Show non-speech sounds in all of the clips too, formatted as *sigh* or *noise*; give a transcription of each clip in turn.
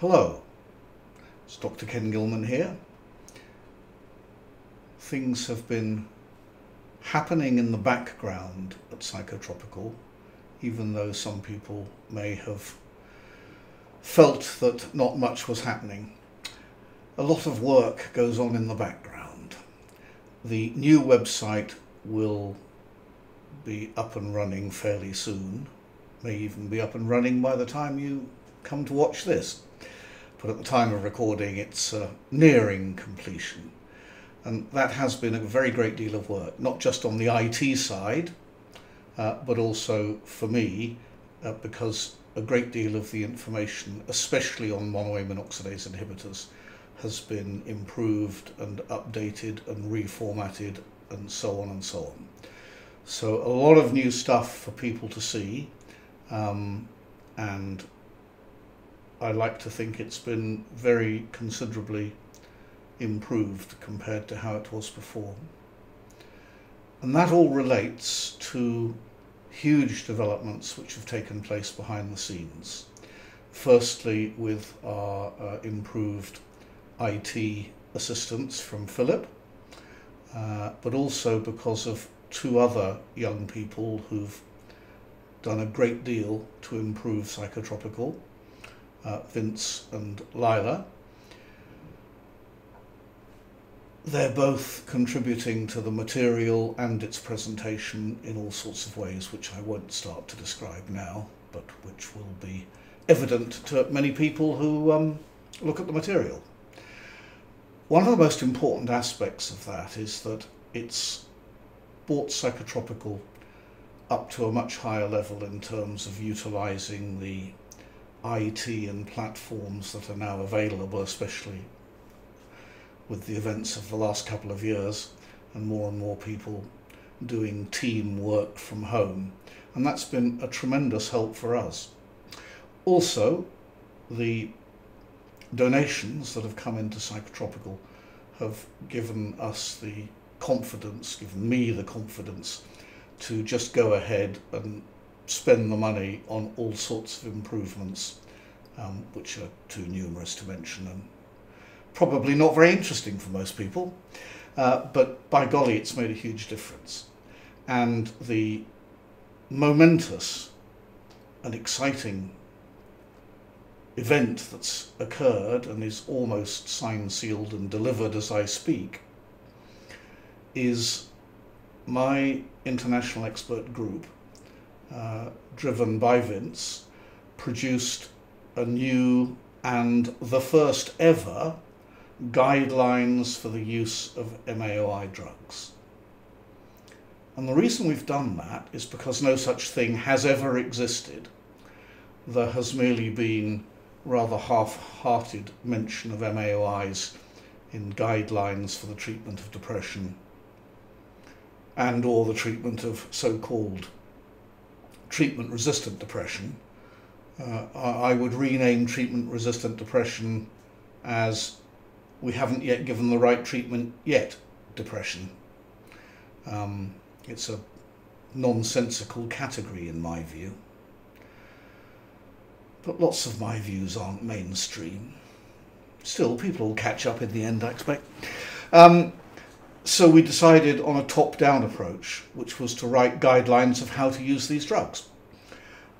Hello, it's Dr. Ken Gillman here. Things have been happening in the background at Psychotropical, even though some people may have felt that not much was happening. A lot of work goes on in the background. The new website will be up and running fairly soon, may even be up and running by the time you come to watch this. But at the time of recording, it's uh, nearing completion. And that has been a very great deal of work, not just on the IT side, uh, but also for me, uh, because a great deal of the information, especially on monoamine oxidase inhibitors, has been improved and updated and reformatted and so on and so on. So a lot of new stuff for people to see um, and I like to think it's been very considerably improved compared to how it was before. And that all relates to huge developments which have taken place behind the scenes. Firstly, with our uh, improved IT assistance from Philip, uh, but also because of two other young people who've done a great deal to improve psychotropical uh, Vince and Lila. They're both contributing to the material and its presentation in all sorts of ways, which I won't start to describe now, but which will be evident to many people who um, look at the material. One of the most important aspects of that is that it's brought psychotropical up to a much higher level in terms of utilising the IT and platforms that are now available, especially with the events of the last couple of years and more and more people doing team work from home. And that's been a tremendous help for us. Also, the donations that have come into Psychotropical have given us the confidence, given me the confidence to just go ahead and spend the money on all sorts of improvements, um, which are too numerous to mention and probably not very interesting for most people. Uh, but by golly, it's made a huge difference. And the momentous and exciting event that's occurred and is almost signed, sealed, and delivered as I speak is my international expert group uh, driven by Vince, produced a new and the first ever guidelines for the use of MAOI drugs. And the reason we've done that is because no such thing has ever existed. There has merely been rather half-hearted mention of MAOIs in guidelines for the treatment of depression and or the treatment of so-called treatment resistant depression. Uh, I would rename treatment resistant depression as we haven't yet given the right treatment yet depression. Um, it's a nonsensical category in my view. But lots of my views aren't mainstream. Still, people will catch up in the end, I expect. Um, so we decided on a top-down approach, which was to write guidelines of how to use these drugs.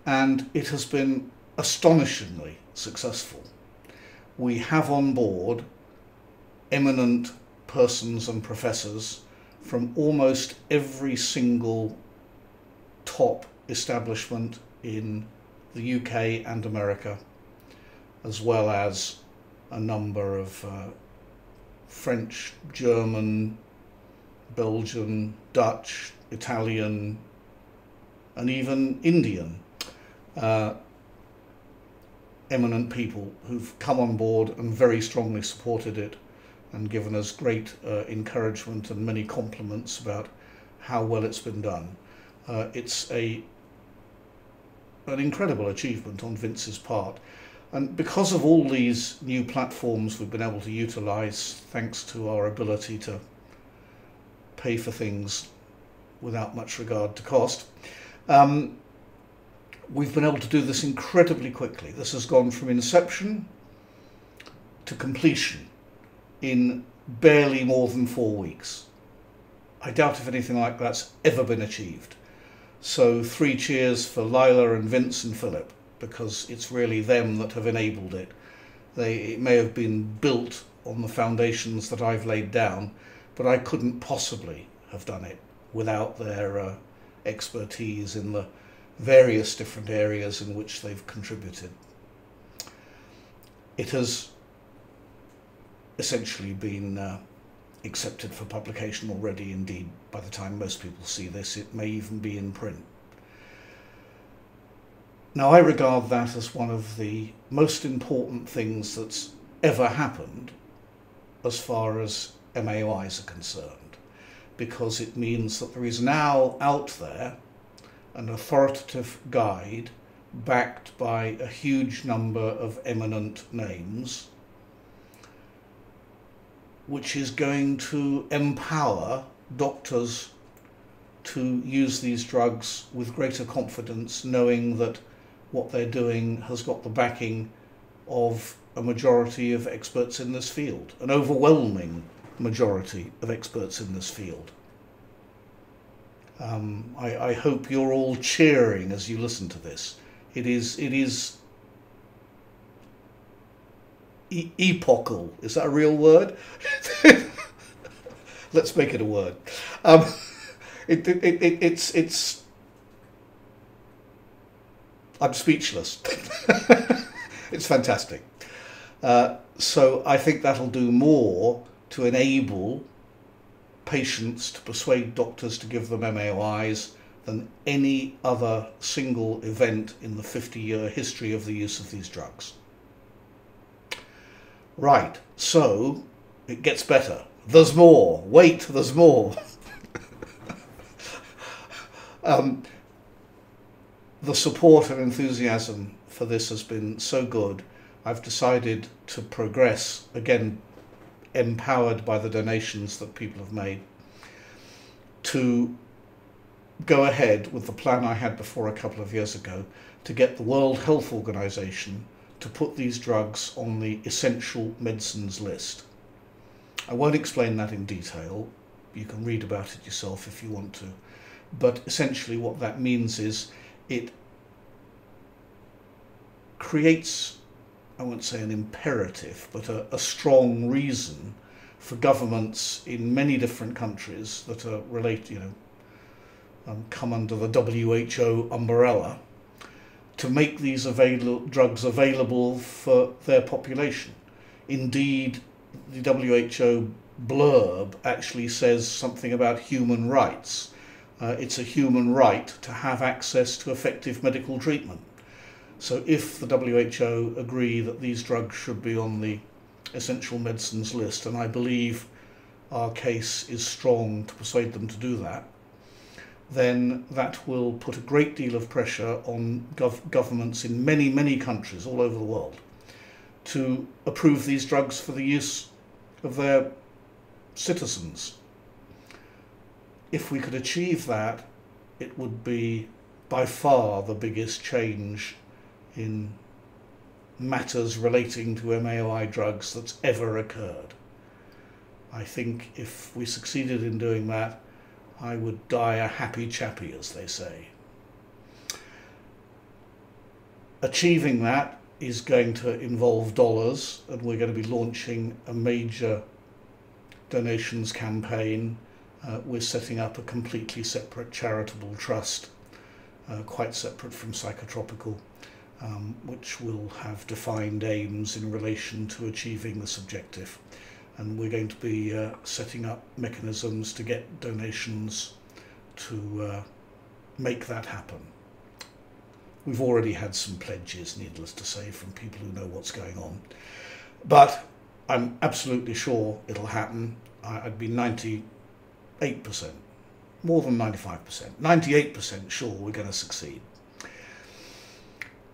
And it has been astonishingly successful. We have on board eminent persons and professors from almost every single top establishment in the UK and America, as well as a number of uh, French, German, Belgian, Dutch, Italian, and even Indian uh, eminent people who've come on board and very strongly supported it and given us great uh, encouragement and many compliments about how well it's been done. Uh, it's a an incredible achievement on Vince's part. And because of all these new platforms we've been able to utilize, thanks to our ability to pay for things without much regard to cost. Um, we've been able to do this incredibly quickly. This has gone from inception to completion in barely more than four weeks. I doubt if anything like that's ever been achieved. So three cheers for Lila and Vince and Philip because it's really them that have enabled it. They, it may have been built on the foundations that I've laid down, but I couldn't possibly have done it without their uh, expertise in the various different areas in which they've contributed. It has essentially been uh, accepted for publication already. Indeed, by the time most people see this, it may even be in print. Now, I regard that as one of the most important things that's ever happened as far as MAOIs are concerned, because it means that there is now out there an authoritative guide backed by a huge number of eminent names, which is going to empower doctors to use these drugs with greater confidence, knowing that what they're doing has got the backing of a majority of experts in this field, an overwhelming majority of experts in this field. Um, I, I, hope you're all cheering as you listen to this. It is it is e- epochal. Is that a real word? *laughs* Let's make it a word. Um, it, it, it, it's it's. I'm speechless. *laughs* it's fantastic. Uh, so I think that'll do more to enable patients to persuade doctors to give them MAOIs than any other single event in the 50 year history of the use of these drugs. Right, so it gets better. There's more. Wait, there's more. *laughs* um, the support and enthusiasm for this has been so good. I've decided to progress again empowered by the donations that people have made, to go ahead with the plan I had before a couple of years ago to get the World Health Organization to put these drugs on the essential medicines list. I won't explain that in detail. You can read about it yourself if you want to. But essentially, what that means is it creates I won't say an imperative, but a, a strong reason for governments in many different countries that are related, you know, um, come under the WHO umbrella to make these avail- drugs available for their population. Indeed, the WHO blurb actually says something about human rights. Uh, it's a human right to have access to effective medical treatment. So if the WHO agree that these drugs should be on the essential medicines list, and I believe our case is strong to persuade them to do that, then that will put a great deal of pressure on gov governments in many, many countries all over the world to approve these drugs for the use of their citizens. If we could achieve that, it would be by far the biggest change in matters relating to MAOI drugs that's ever occurred. I think if we succeeded in doing that, I would die a happy chappy, as they say. Achieving that is going to involve dollars, and we're going to be launching a major donations campaign. Uh, we're setting up a completely separate charitable trust, uh, quite separate from psychotropical um, which will have defined aims in relation to achieving this objective. And we're going to be uh, setting up mechanisms to get donations to uh, make that happen. We've already had some pledges, needless to say, from people who know what's going on. But I'm absolutely sure it'll happen. I'd be 98%, more than 95%, 98% sure we're going to succeed.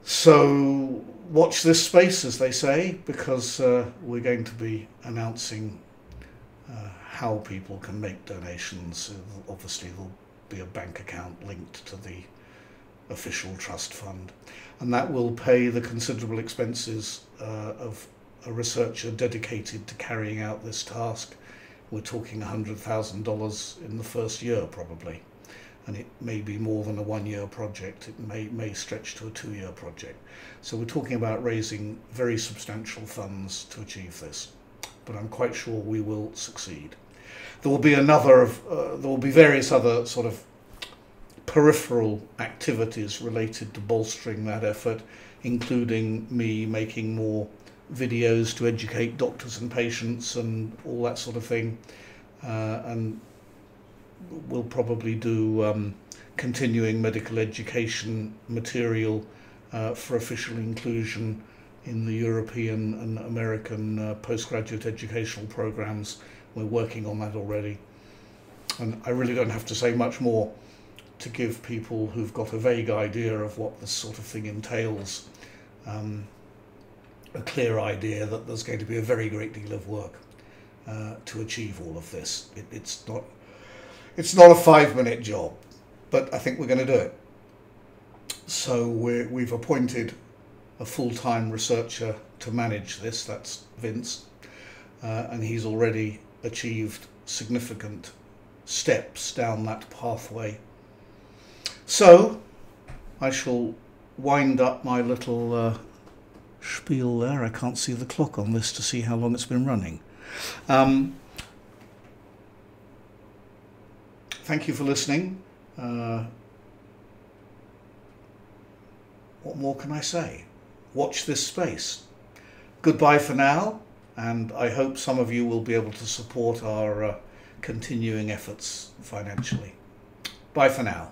So watch this space, as they say, because uh, we're going to be announcing uh, how people can make donations. Obviously, there'll be a bank account linked to the official trust fund, and that will pay the considerable expenses uh, of a researcher dedicated to carrying out this task. We're talking $100,000 in the first year probably. And it may be more than a one year project, it may, may stretch to a two year project. So we're talking about raising very substantial funds to achieve this. But I'm quite sure we will succeed. There will be another of, uh, there will be various other sort of peripheral activities related to bolstering that effort, including me making more videos to educate doctors and patients and all that sort of thing. Uh, and we'll probably do um, continuing medical education material uh, for official inclusion in the European and American uh, postgraduate educational programs. We're working on that already. And I really don't have to say much more to give people who've got a vague idea of what this sort of thing entails um, a clear idea that there's going to be a very great deal of work uh, to achieve all of this. It, it's not it's not a five minute job, but I think we're going to do it. So we we've appointed a full time researcher to manage this. That's Vince, uh, and he's already achieved significant steps down that pathway. So I shall wind up my little uh, spiel there. I can't see the clock on this to see how long it's been running. Um, thank you for listening. Uh, what more can I say? Watch this space. Goodbye for now, and I hope some of you will be able to support our uh, continuing efforts financially. Bye for now.